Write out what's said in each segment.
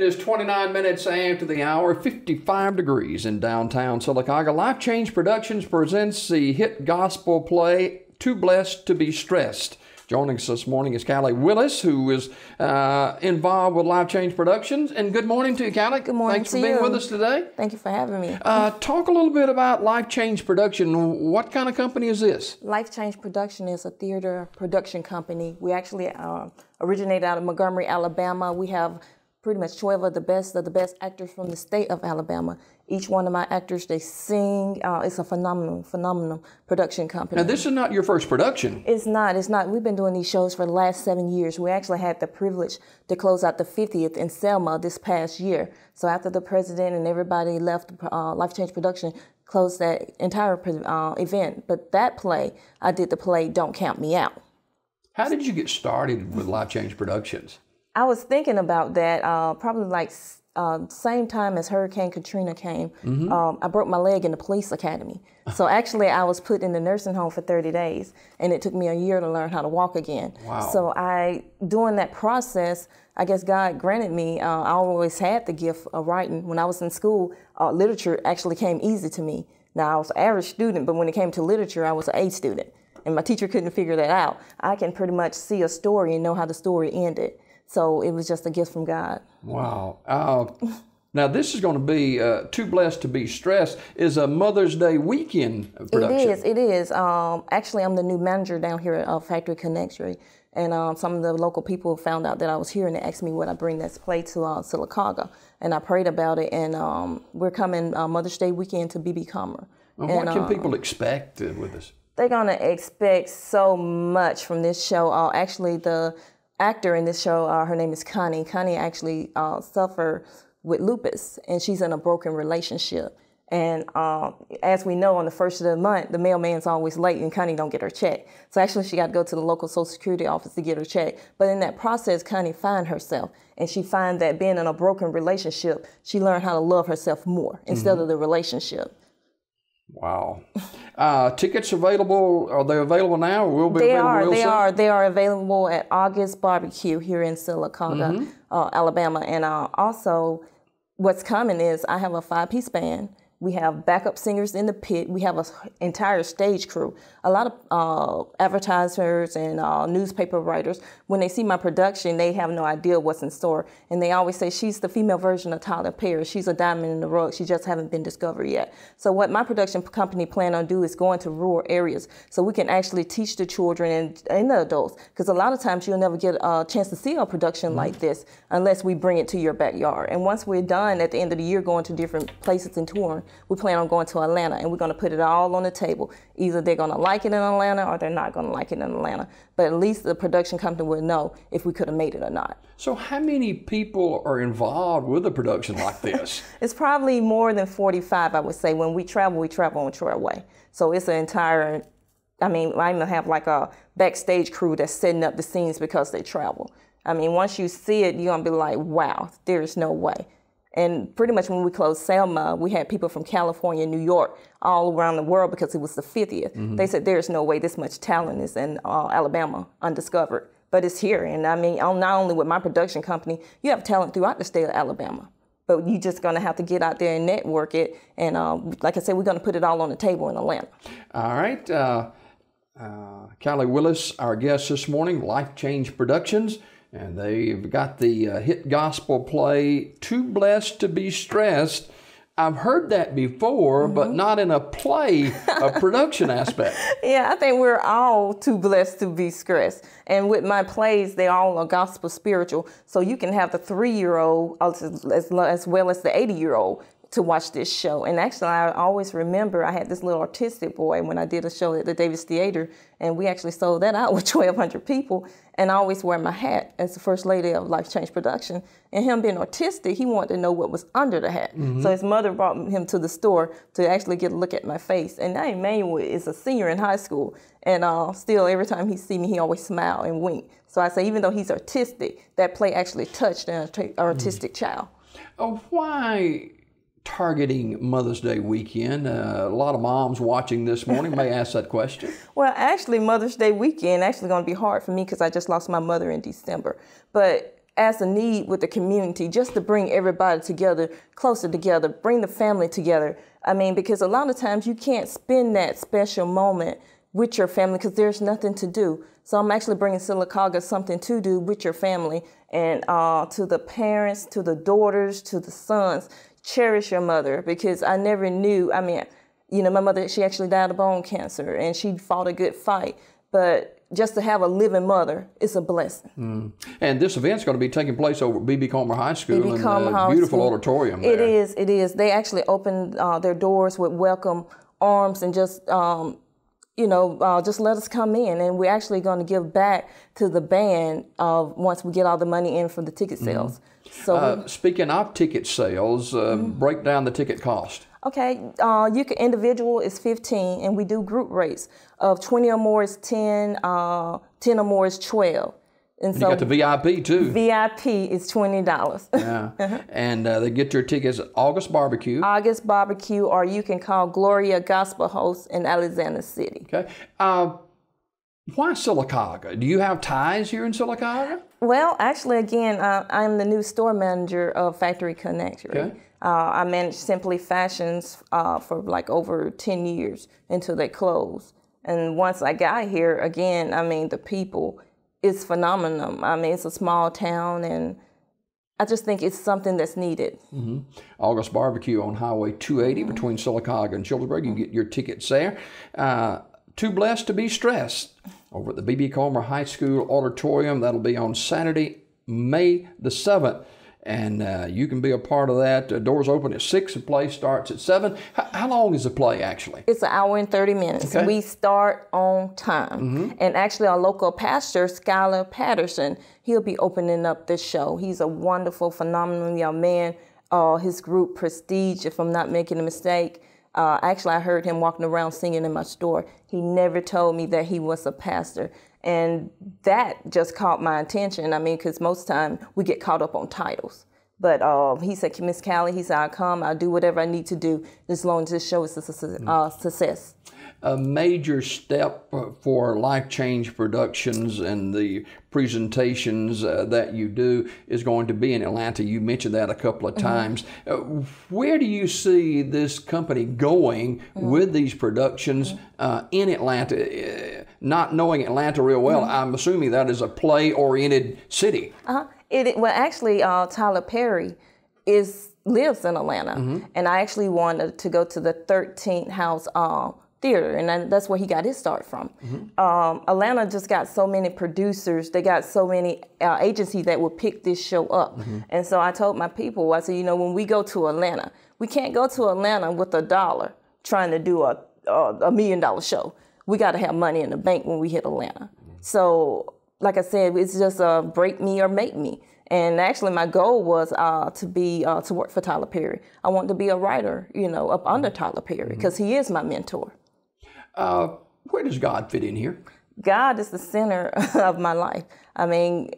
It is 29 minutes after the hour, 55 degrees in downtown Sylacauga. Life Change Productions presents the hit gospel play, Too Blessed to Be Stressed. Joining us this morning is Callie Willis, who is uh, involved with Life Change Productions. And good morning to you, Callie. Good morning Thanks for being you. with us today. Thank you for having me. Uh, talk a little bit about Life Change Production. What kind of company is this? Life Change Production is a theater production company. We actually uh, originated out of Montgomery, Alabama. We have pretty much 12 of the best of the best actors from the state of Alabama. Each one of my actors, they sing. Uh, it's a phenomenal, phenomenal production company. Now, this is not your first production. It's not. It's not. We've been doing these shows for the last seven years. We actually had the privilege to close out the 50th in Selma this past year. So after the president and everybody left, uh, Life Change Production closed that entire uh, event. But that play, I did the play "Don't Count Me Out." How did you get started with Life Change Productions? I was thinking about that uh, probably like uh, same time as Hurricane Katrina came. Um, I broke my leg in the police academy. So actually, I was put in the nursing home for 30 days, and it took me a year to learn how to walk again. Wow. So I, during that process, I guess God granted me. Uh, I always had the gift of writing. When I was in school, uh, literature actually came easy to me. Now I was an average student, but when it came to literature, I was an A student, and my teacher couldn't figure that out. I can pretty much see a story and know how the story ended. So it was just a gift from God. Wow. Uh, now, this is going to be uh, Too Blessed to Be Stressed is a Mother's Day weekend production. It is. It is. Um, actually, I'm the new manager down here at uh, Factory Connection, and um, some of the local people found out that I was here and they asked me would I bring this play to uh, Sylacauga, and I prayed about it, and um, we're coming uh, Mother's Day weekend to BB Comer. And what can uh, people expect with this? they're gonna expect so much from this show. Uh, actually, the actor in this show, uh, her name is Connie. Connie actually uh, suffered with lupus, and she's in a broken relationship. And uh, as we know, on the first of the month, the mailman's always late, and Connie don't get her check. So actually, she got to go to the local Social Security office to get her check. But in that process, Connie find herself, and she find that being in a broken relationship, she learned how to love herself more instead of the relationship. Wow. Uh, tickets available? Are they available now or will be They available are. They soon? are. They are available at August Barbecue here in Sylacauga, Mm-hmm. uh, Alabama. And uh, also, what's coming is I have a five-piece band. We have backup singers in the pit. We have an entire stage crew. A lot of uh, advertisers and uh, newspaper writers, when they see my production, they have no idea what's in store. And they always say, she's the female version of Tyler Perry. She's a diamond in the rough. She just haven't been discovered yet. So what my production company plan on do is go into rural areas so we can actually teach the children and, and the adults. Because a lot of times you'll never get a chance to see a production like this unless we bring it to your backyard. And once we're done at the end of the year going to different places and touring, we plan on going to Atlanta and we're going to put it all on the table. Either they're going to like it in Atlanta or they're not going to like it in Atlanta. But at least the production company would know if we could have made it or not. So, how many people are involved with a production like this? It's probably more than 45, I would say. When we travel, we travel on Trailway. So it's an entire, I mean, I even have like a backstage crew that's setting up the scenes because they travel. I mean, once you see it, you're going to be like, wow, there's no way. And pretty much when we closed Selma, we had people from California, New York, all around the world because it was the 50th. They said there's no way this much talent is in uh, Alabama undiscovered, but it's here. And I mean, not only with my production company, you have talent throughout the state of Alabama. But you're just gonna have to get out there and network it. And uh, like I said, we're gonna put it all on the table in Atlanta. All right. Uh, uh, Callie Willis, our guest this morning, Life Change Productions, and they've got the uh, hit gospel play, Too Blessed to Be Stressed. I've heard that before, but not in a play, a production aspect. Yeah, I think we're all too blessed to be stressed. And with my plays, they all are gospel spiritual. So you can have the three year old as, as, as well as the 80 year old to watch this show. And actually, I always remember I had this little artistic boy when I did a show at the Davis Theater, and we actually sold that out with 1,200 people. And I always wear my hat as the first lady of Life Change Production. And him being artistic, he wanted to know what was under the hat. Mm-hmm. So his mother brought him to the store to actually get a look at my face. And now Emmanuel is a senior in high school, and uh, still every time he see me, he always smile and wink. So I say, even though he's artistic, that play actually touched an arti- artistic mm-hmm. child. Oh, why targeting Mother's Day weekend? Uh, a lot of moms watching this morning may ask that question. Well, actually, Mother's Day weekend actually going to be hard for me because I just lost my mother in December. But as a need with the community, just to bring everybody together, closer together, bring the family together. I mean, because a lot of times you can't spend that special moment with your family because there's nothing to do. So I'm actually bringing Sylacauga something to do with your family and uh, to the parents, to the daughters, to the sons. Cherish your mother because I never knew. I mean, you know, my mother, she actually died of bone cancer and she fought a good fight. But just to have a living mother is a blessing. Mm. And this event's going to be taking place over at B.B. Comer High School in the beautiful School. auditorium there. It is, it is. They actually opened uh, their doors with welcome arms and just, um, you know, uh, just let us come in. And we're actually going to give back to the band uh, once we get all the money in from the ticket sales. So, Uh, speaking of ticket sales, uh, Mm-hmm. break down the ticket cost. okay, uh, you can individual is 15, and we do group rates of 20 or more is 10, uh, 10 or more is 12. And so You got the VIP too. VIP is twenty dollars. yeah. And uh, they get their tickets at August Barbecue. August barbecue, or you can call Gloria Gospel Host in Alexander City. Okay. Uh, why Sylacauga? Do you have ties here in Sylacauga? Well, actually, again, uh, I'm the new store manager of Factory Connect. Okay. Uh, I managed Simply Fashions uh, for like over 10 years until they closed. And once I got here, again, I mean, the people, it's phenomenal. I mean, it's a small town, and I just think it's something that's needed. August Barbecue on Highway 280 between Sylacauga and Childersburg. You can get your tickets there. Uh, too blessed to be stressed over at the B.B. Comer High School Auditorium. That'll be on Saturday, May the 7th. And uh, you can be a part of that. Uh, doors open at 6, the play starts at 7. H- how long is the play actually? It's an hour and 30 minutes. Okay. We start on time. And actually, our local pastor, Skylar Patterson, he'll be opening up this show. He's a wonderful, phenomenal young man. Uh, his group, Prestige, if I'm not making a mistake, uh, actually, I heard him walking around singing in my store. He never told me that he was a pastor. And that just caught my attention. I mean, because most time we get caught up on titles. But uh, he said, Miss Callie, he said, I'll come, I'll do whatever I need to do as long as this show is a. Uh, success. A major step for Life Change Productions and the presentations uh, that you do is going to be in Atlanta. You mentioned that a couple of times. Uh, where do you see this company going with these productions uh, in Atlanta? Uh, not knowing Atlanta real well, I'm assuming that is a play oriented city. Uh-huh. It, well, actually, uh, Tyler Perry is lives in Atlanta, and I actually wanted to go to the 13th House uh, Theater, and that's where he got his start from. Um, Atlanta just got so many producers; they got so many uh, agencies that will pick this show up. And so I told my people, I said, you know, when we go to Atlanta, we can't go to Atlanta with a dollar trying to do a a, a million dollar show. We got to have money in the bank when we hit Atlanta. So like I said, it's just a break me or make me. And actually, my goal was uh, to be uh, to work for Tyler Perry. I want to be a writer, you know, up under Tyler Perry because he is my mentor. Uh, where does God fit in here? God is the center of my life. I mean,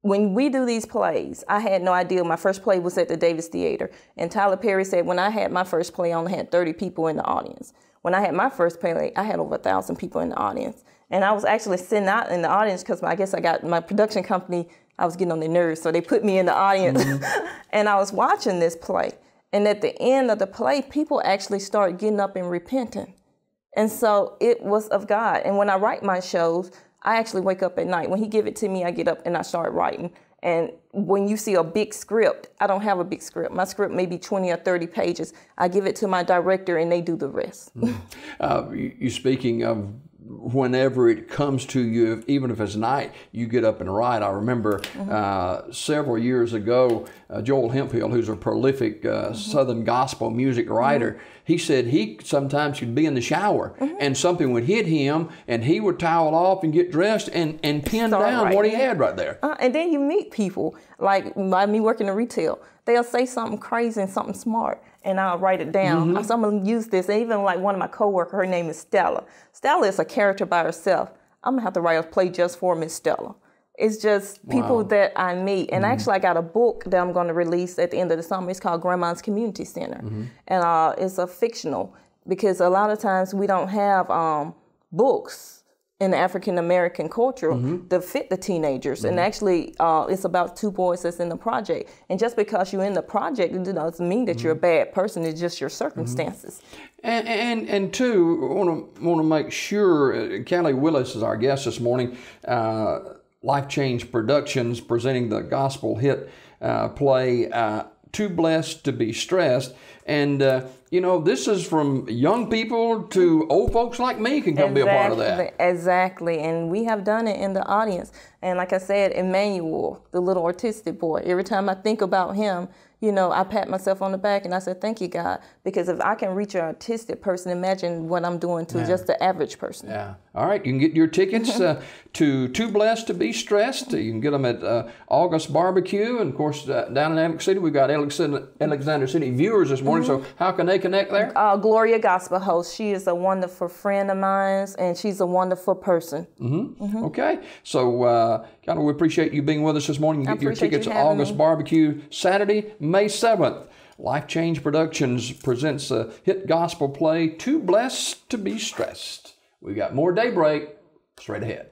when we do these plays, I had no idea. My first play was at the Davis Theater, and Tyler Perry said when I had my first play, I only had 30 people in the audience. When I had my first play, I had over a thousand people in the audience, and I was actually sitting out in the audience because I guess I got my production company. I was getting on their nerves, so they put me in the audience, and I was watching this play. And at the end of the play, people actually start getting up and repenting. And so it was of God. And when I write my shows, I actually wake up at night. When he give it to me, I get up and I start writing. And when you see a big script, I don't have a big script. My script may be 20 or 30 pages. I give it to my director and they do the rest. Uh, you, you speaking of whenever it comes to you, even if it's night, you get up and write. I remember uh, several years ago, uh, Joel Hemphill, who's a prolific uh, Southern gospel music writer, he said he sometimes could be in the shower and something would hit him and he would towel off and get dressed and, and pin Start down what he writing. had right there. Uh, and then you meet people, like by me working in retail, they'll say something crazy and something smart, and I'll write it down. So I'm gonna use this. And even like one of my coworkers, her name is Stella. Stella is a character by herself. I'm gonna have to write a play just for Miss Stella. It's just people Wow. that I meet. And actually, I got a book that I'm gonna release at the end of the summer. It's called Grandma's Community Center, and uh, it's a fictional because a lot of times we don't have um, books in African American culture to fit the teenagers. And actually, uh, it's about two boys that's in the project. And just because you're in the project, it doesn't mean that you're a bad person. It's just your circumstances. And and, and two, want to want to make sure. Uh, Callie Willis is our guest this morning. Uh, Life Change Productions presenting the gospel hit uh, play. Uh, too blessed to be stressed, and uh, you know this is from young people to old folks like me can come be a part of that. Exactly, Exactly. And we have done it in the audience. And like I said, Emmanuel, the little artistic boy, every time I think about him, you know, I pat myself on the back and I said, Thank you, God. Because if I can reach an artistic person, imagine what I'm doing to just the average person. Yeah. All right. You can get your tickets uh, to Too Blessed to Be Stressed. You can get them at uh, August Barbecue. And of course, uh, down in Alex City, we've got Alexander, Alexander City viewers this morning. So, how can they connect there? Uh, Gloria Gospel host. She is a wonderful friend of mine and she's a wonderful person. Okay. So, uh, kind of, we appreciate you being with us this morning. You get your tickets you August me. Barbecue Saturday, May 7th. Life Change Productions presents a hit gospel play, Too Blessed to Be Stressed. We've got more Daybreak straight ahead.